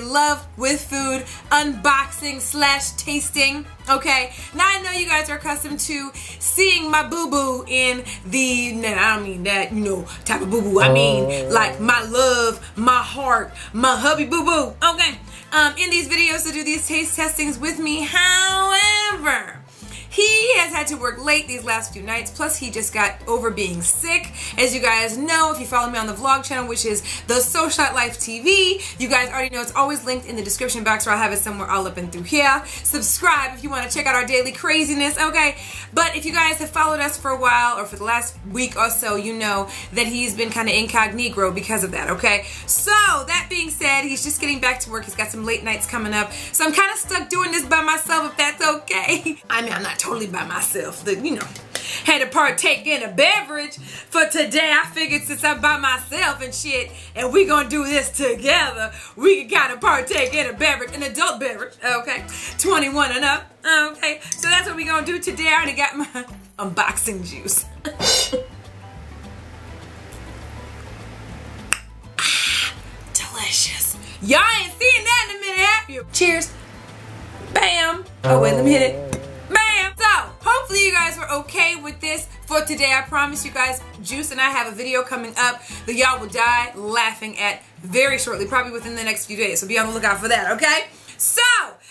love with food unboxing slash tasting. Okay, now I know you guys are accustomed to seeing my boo boo in the, I don't mean that, you know, type of boo boo. I mean, like my love, my heart, my hubby boo boo. Okay, um, in these videos to do these taste testings with me. However, he has had to work late these last few nights, plus he just got over being sick. As you guys know, if you follow me on the vlog channel, which is the Socialite Life TV, you guys already know it's always linked in the description box or I'll have it somewhere all up and through here. Subscribe if you want to check out our daily craziness, okay? But if you guys have followed us for a while or for the last week or so, you know that he's been kind of incognito because of that, okay? So, that being said, he's just getting back to work. He's got some late nights coming up. So I'm kind of stuck doing this by myself if that's okay. I mean, I'm not totally by myself. The, you know, had to partake in a beverage for today. I figured since I'm by myself and shit, and we gonna do this together, we can kind of partake in a beverage, an adult beverage, okay? 21 and up, okay? So that's what we gonna do today. I already got my unboxing juice. ah, delicious. Y'all ain't seen that in a minute, have you? Cheers. Bam. Oh, wait, let me hit it. Okay with this for today. I promise you guys, Juice and I have a video coming up that y'all will die laughing at very shortly, probably within the next few days. So be on the lookout for that, okay? So,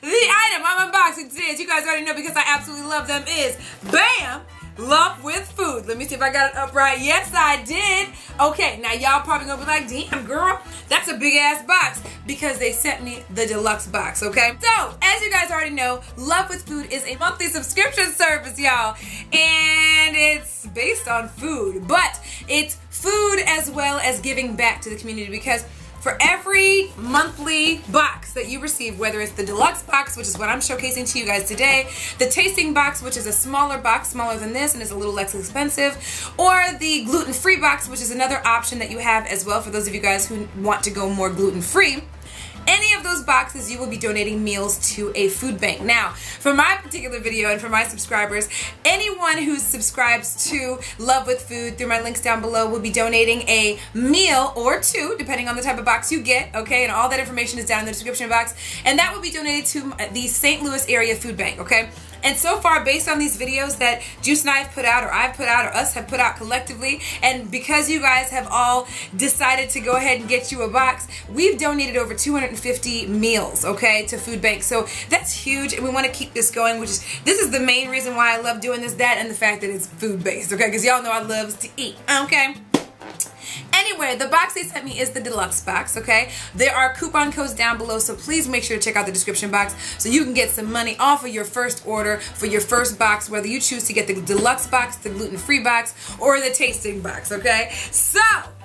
the item I'm unboxing today, as you guys already know because I absolutely love them, is BAM! Love with food. Let me see if I got it up right. Yes, I did. Okay, now y'all probably gonna be like, damn, girl, that's a big ass box because they sent me the deluxe box, okay? So, as you guys already know, Love with Food is a monthly subscription service, y'all. And it's based on food, but it's food as well as giving back to the community because for every monthly box that you receive, whether it's the deluxe box, which is what I'm showcasing to you guys today, the tasting box, which is a smaller box, smaller than this and is a little less expensive, or the gluten-free box, which is another option that you have as well for those of you guys who want to go more gluten-free any of those boxes, you will be donating meals to a food bank. Now, for my particular video and for my subscribers, anyone who subscribes to Love with Food through my links down below will be donating a meal or two, depending on the type of box you get, okay? And all that information is down in the description box. And that will be donated to the St. Louis area food bank, okay? And so far, based on these videos that Juice and I have put out, or I've put out, or us have put out collectively, and because you guys have all decided to go ahead and get you a box, we've donated over 250 meals, okay, to food banks. So that's huge, and we want to keep this going, which is, this is the main reason why I love doing this, that, and the fact that it's food-based, okay, because y'all know I love to eat, okay? Anyway, the box they sent me is the deluxe box, okay? There are coupon codes down below, so please make sure to check out the description box so you can get some money off of your first order for your first box, whether you choose to get the deluxe box, the gluten-free box, or the tasting box, okay? So,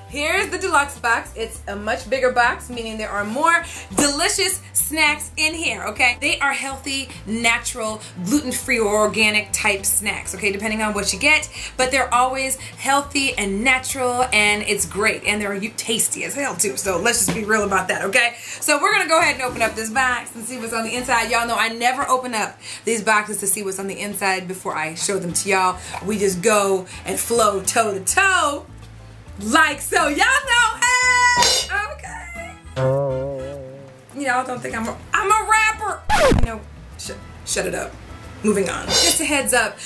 Here's the deluxe box. It's a much bigger box, meaning there are more delicious snacks in here, okay? They are healthy, natural, gluten-free or organic type snacks, okay? Depending on what you get, but they're always healthy and natural and it's great. And they're tasty as hell too, so let's just be real about that, okay? So we're gonna go ahead and open up this box and see what's on the inside. Y'all know I never open up these boxes to see what's on the inside before I show them to y'all. We just go and flow toe to toe like so. Y'all know, hey, okay. Y'all don't think I'm a, I'm a rapper. You know, sh shut it up. Moving on. Just a heads up,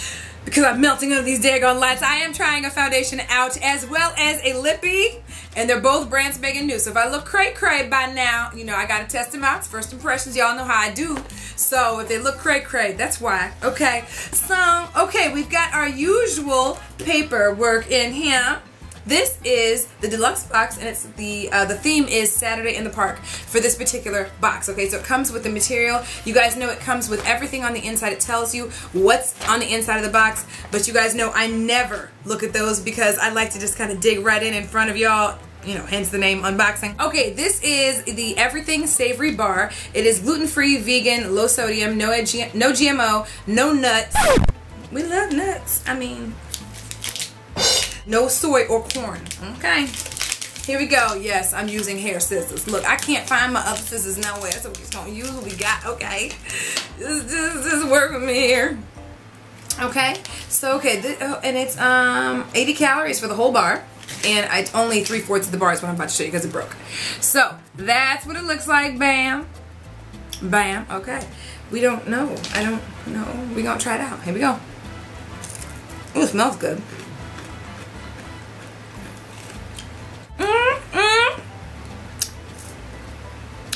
because I'm melting under these daggone lights, I am trying a foundation out as well as a lippy, and they're both brands Megan new. So if I look cray cray by now, you know, I gotta test them out. It's first impressions, y'all know how I do. So if they look cray cray, that's why. Okay, so, okay, we've got our usual paperwork in here. This is the deluxe box, and it's the uh, the theme is Saturday in the Park for this particular box. Okay, so it comes with the material. You guys know it comes with everything on the inside. It tells you what's on the inside of the box, but you guys know I never look at those because I like to just kind of dig right in in front of y'all you know, hence the name unboxing. Okay, this is the Everything Savory Bar. It is gluten-free, vegan, low sodium, no, no GMO, no nuts. We love nuts. I mean, no soy or corn. Okay. Here we go. Yes, I'm using hair scissors. Look, I can't find my other scissors nowhere, so we're just gonna use what we got. Okay. This, this, this work with me here. Okay. So, okay, this, oh, and it's um 80 calories for the whole bar. and it's only three fourths of the bar is what I'm about to show you because it broke. So that's what it looks like. Bam, bam. Okay, we don't know. I don't know. We gonna try it out. Here we go. Ooh, it smells good.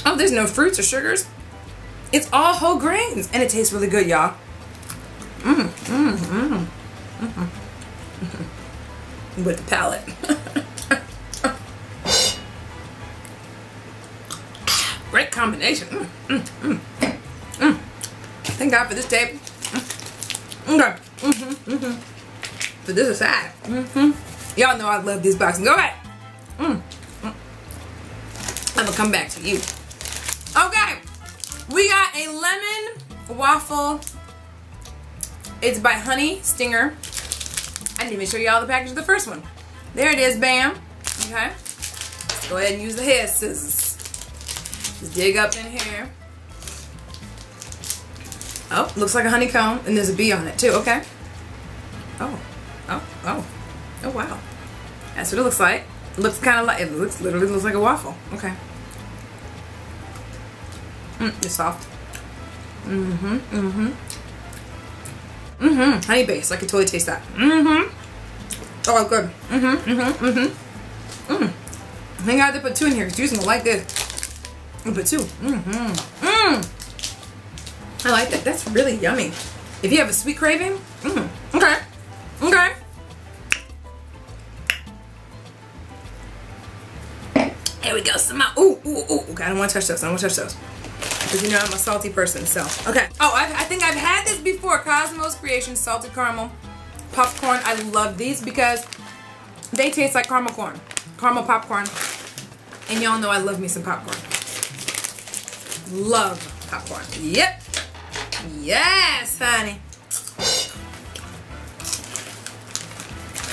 Oh, there's no fruits or sugars. It's all whole grains, and it tastes really good, y'all. Mmm, mmm, mmm. Mm -hmm. With the palate. Great combination. Mm, mm, mm, mm. Thank God for this table. Mm. Okay. Mm -hmm, mm -hmm. But this aside, mm -hmm. y'all know I love these boxes. Go ahead. Mm. Mm. I'm gonna come back to you. A lemon waffle it's by Honey Stinger. I didn't even show you all the package of the first one. There it is, bam. Okay. Let's go ahead and use the hair scissors. Just dig up in here. Oh, looks like a honeycomb, and there's a bee on it too, okay. Oh, oh, oh, oh wow. That's what it looks like. It looks kind of like, it looks, literally looks like a waffle. Okay. Mmm, it's soft. Mm-hmm, mm-hmm. Mm-hmm. Honey base. I can totally taste that. Mm-hmm. Oh, good. Mm-hmm. Mm-hmm. Mm-hmm. Mm. I think I have to put two in here because Juice gonna like this. i put two. Mm-hmm. Mm. I like that. That's really yummy. If you have a sweet craving, Mm hmm. okay. Okay. There we go. Some ooh, ooh, ooh. Okay, I don't want to touch those. I don't want to touch those. Because you know I'm a salty person, so. Okay. Oh, I've, I think I've had this before. Cosmos Creation Salted Caramel Popcorn. I love these because they taste like caramel corn. Caramel popcorn. And y'all know I love me some popcorn. Love popcorn. Yep. Yes, honey.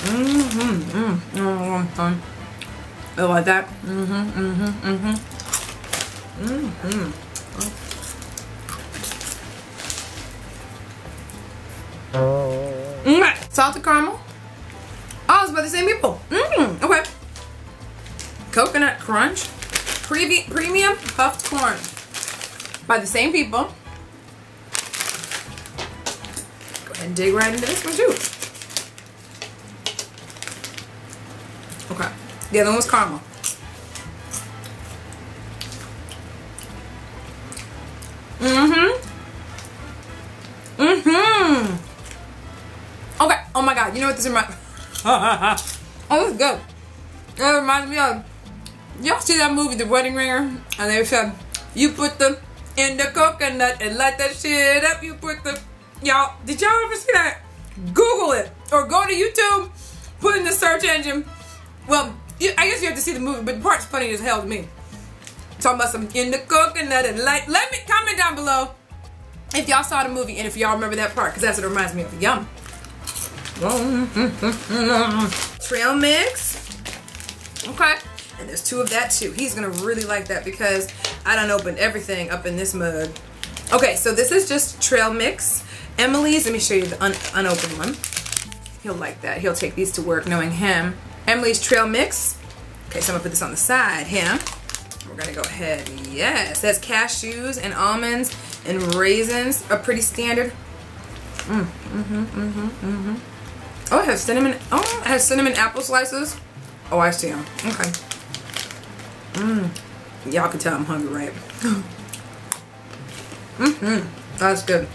Mm-hmm. Mm-hmm. Mm-hmm. I like that. Mm-hmm. Mm-hmm. Mm-hmm. Mm-hmm. Mm, salted caramel. Oh, it's by the same people. Mmm, okay. Coconut crunch. Previ premium puffed corn. By the same people. Go ahead and dig right into this one too. Okay. The other one was caramel. You know what this reminds Oh, this is good. It reminds me of y'all see that movie, The Wedding Ringer? And they said you put the in the coconut and light that shit up. You put the y'all. Did y'all ever see that? Google it or go to YouTube. Put in the search engine. Well, I guess you have to see the movie, but the part's funny as hell to me. Talking about some in the coconut and light. Let me comment down below if y'all saw the movie and if y'all remember that part, because that's what it reminds me of. Yum. Trail mix. Okay. And there's two of that too. He's gonna really like that because I don't open everything up in this mug. Okay, so this is just trail mix. Emily's, let me show you the un unopened one. He'll like that. He'll take these to work knowing him. Emily's trail mix. Okay, so I'm gonna put this on the side here. We're gonna go ahead. Yes, that's cashews and almonds and raisins a pretty standard. Mm, mm-hmm, mm-hmm, mm-hmm. Oh, it has cinnamon. Oh, it has cinnamon apple slices. Oh, I see them. Okay. Mmm. Y'all can tell I'm hungry, right? mm-hmm. That's good.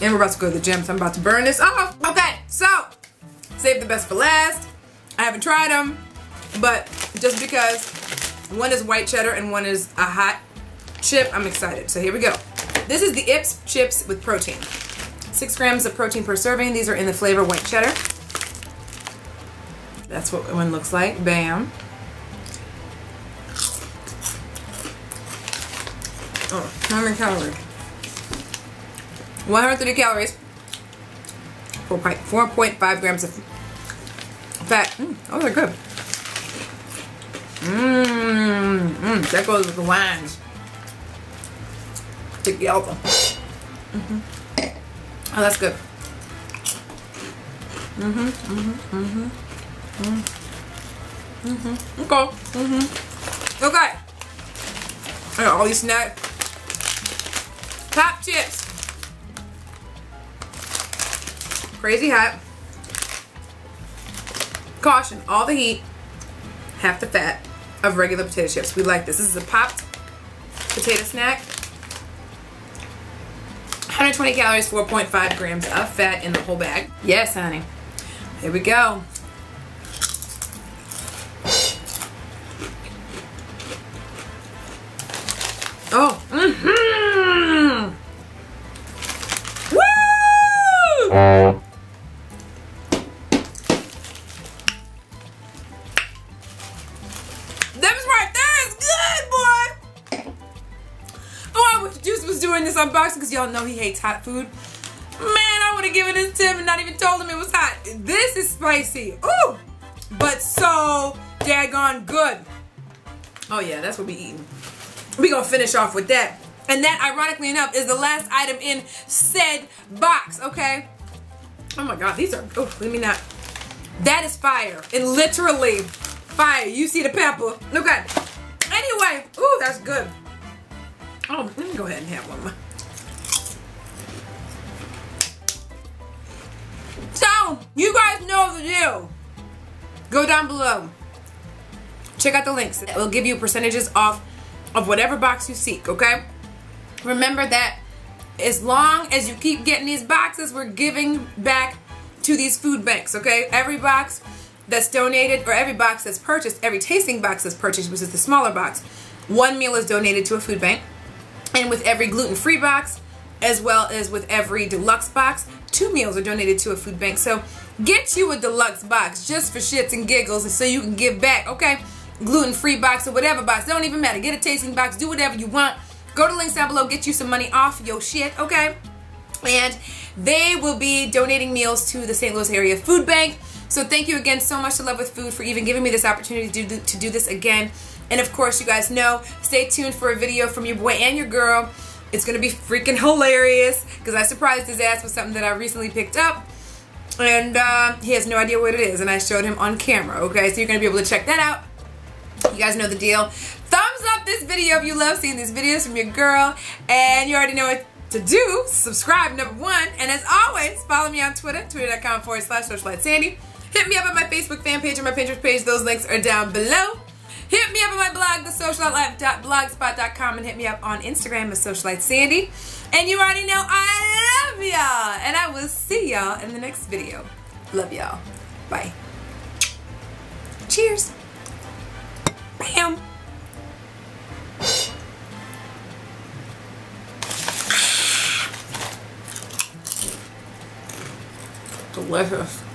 And we're about to go to the gym, so I'm about to burn this off. Okay, so save the best for last. I haven't tried them, but just because one is white cheddar and one is a hot chip, I'm excited. So here we go. This is the Ips chips with protein. Six grams of protein per serving. These are in the flavor white cheddar. That's what one looks like. Bam. Oh, how many calories? 130 calories. 4.5 grams of fat. Mm, those are good. Mmm, mm, that goes with the wines. Together. Mm -hmm. Oh, that's good. Mm-hmm, mm-hmm, mm-hmm. Mm. Mm-hmm. Okay. Mm-hmm. Okay. I got all these snacks. Popchips. Crazy hot. Caution, all the heat, half the fat of regular potato chips. We like this. This is a popped potato snack. 120 calories, 4.5 grams of fat in the whole bag. Yes, honey. Here we go. Doing this unboxing because y'all know he hates hot food. Man, I would have given this to him and not even told him it was hot. This is spicy. Ooh! But so daggone good. Oh yeah, that's what we eating. We gonna finish off with that. And that, ironically enough, is the last item in said box, okay? Oh my god, these are, oh, let me not. That is fire. And literally fire. You see the pepper. Okay. Anyway, ooh, that's good. Oh, let me go ahead and have one. So, you guys know the deal. Go down below. Check out the links. It will give you percentages off of whatever box you seek, okay? Remember that as long as you keep getting these boxes, we're giving back to these food banks, okay? Every box that's donated, or every box that's purchased, every tasting box that's purchased, which is the smaller box, one meal is donated to a food bank. And with every gluten-free box, as well as with every deluxe box, two meals are donated to a food bank. So get you a deluxe box just for shits and giggles and so you can give back, okay? Gluten-free box or whatever box, don't even matter. Get a tasting box, do whatever you want. Go to links down below, get you some money off your shit, okay? And they will be donating meals to the St. Louis area food bank. So thank you again so much to Love with Food for even giving me this opportunity to do, to do this again. And of course, you guys know, stay tuned for a video from your boy and your girl. It's going to be freaking hilarious because I surprised his ass with something that I recently picked up. And uh, he has no idea what it is. And I showed him on camera, okay? So you're going to be able to check that out. You guys know the deal. Thumbs up this video if you love seeing these videos from your girl. And you already know what to do. Subscribe, number one. And as always, follow me on Twitter, twitter.com forward slash socialitesande. Hit me up on my Facebook fan page or my Pinterest page. Those links are down below. Hit me up on my blog, thesocialitelife.blogspot.com, and hit me up on Instagram as socialitesande. And you already know I love y'all. And I will see y'all in the next video. Love y'all. Bye. Cheers. Bam. Delicious.